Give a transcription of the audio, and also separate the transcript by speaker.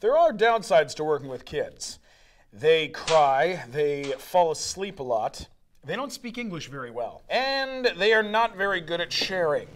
Speaker 1: There are downsides to working with kids. They cry, they fall asleep a lot, they don't speak English very well, and they are not very good at sharing.